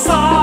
さ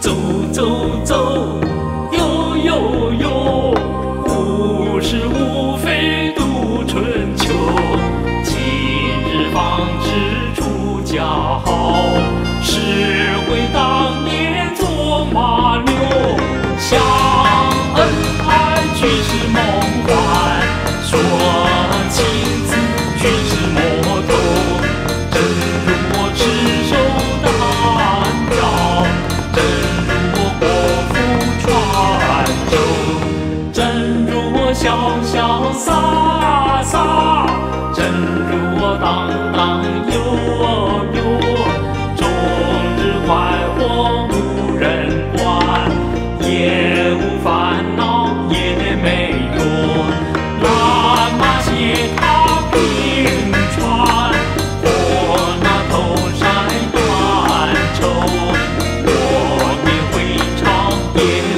走走走，游游游，无事无非度春秋。今日方知出家好。Yeah.